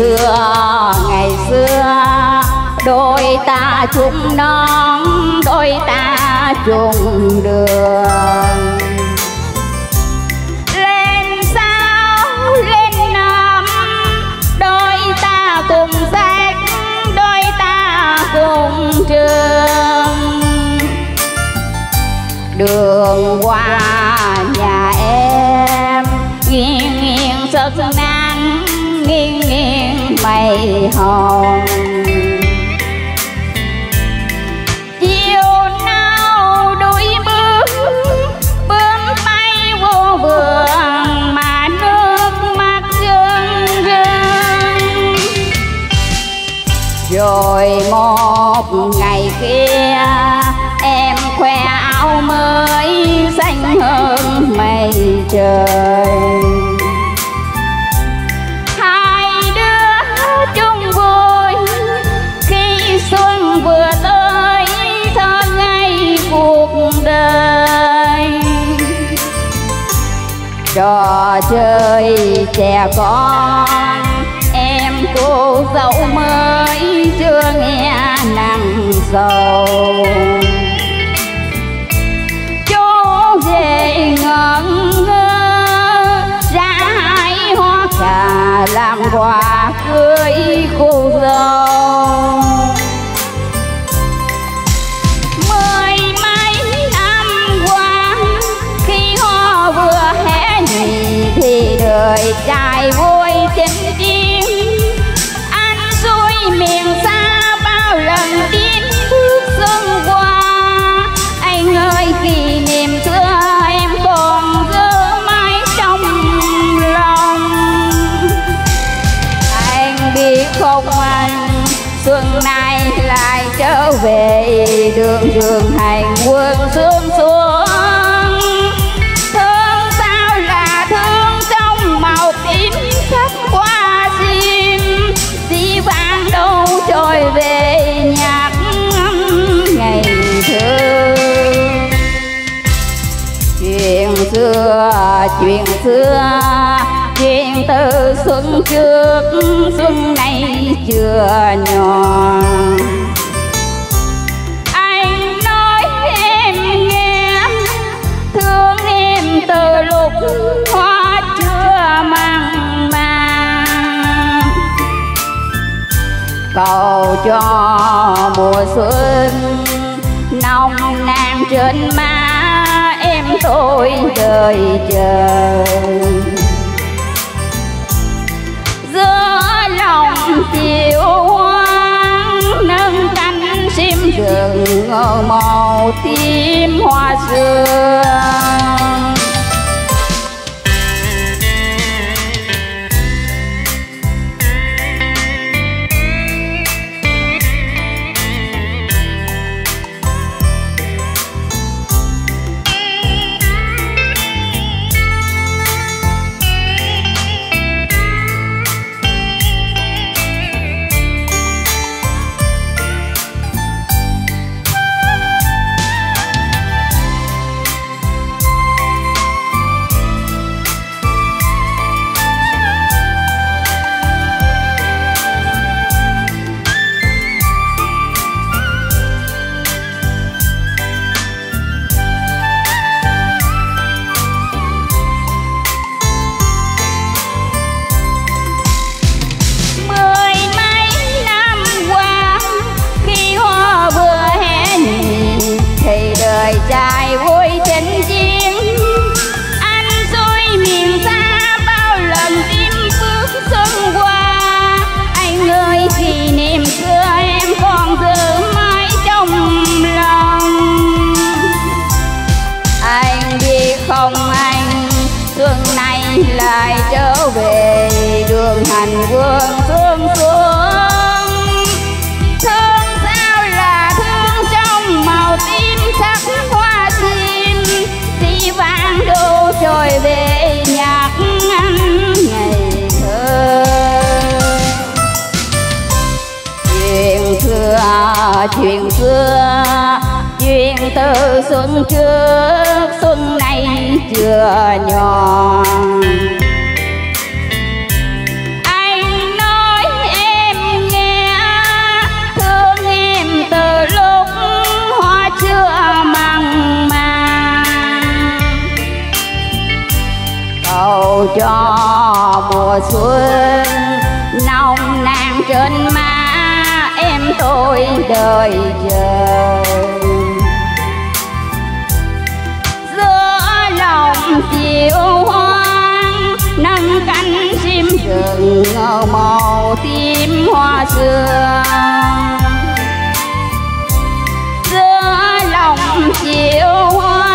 xưa, ngày xưa, đôi ta chung non, đôi ta chung đường. Lên sao, lên năm đôi ta cùng sách, đôi ta cùng trường. Đường qua nhà em, nghiêng nghiêng sớt nắng nghiêng nghiêng mây hồng chiều nào đuổi bước bướm bay vô vườn mà nước mắt rưng rưng. Rồi một ngày kia, em khoe áo mới xanh hơn mây trời. Trò chơi trẻ con. Em cô dâu mới chưa nghe nặng sầu xuân nay lại trở về, đường đường hành quân sương xuống. Thương sao là thương trong màu tím sắc hoa sim. Dĩ vang đâu trôi về nhạc ngày thương chuyện xưa chuyện xưa chuyện từ xuân trước xuân nay chưa nhỏ. Anh nói em nghe, thương em từ lúc hoa chưa măng mang. Cầu cho mùa xuân nồng nàn trên má, em tôi đời chờ màu tím hoa sương lại trở về đường hành quân thương xuống thương sao là thương trong màu tím sắc hoa xin đi vang đô trôi về nhạc ngắn ngày thơ. Chuyện xưa chuyện xưa từ xuân trước, xuân nay chưa nhòn. Anh nói em nghe, thương em từ lúc hoa chưa mặn mà. Cầu cho mùa xuân nồng nàn trên má, em tôi đời chờ. Chiều hoang nâng cánh chim rừng màu tím hoa sương. Giữa lòng chiều hoang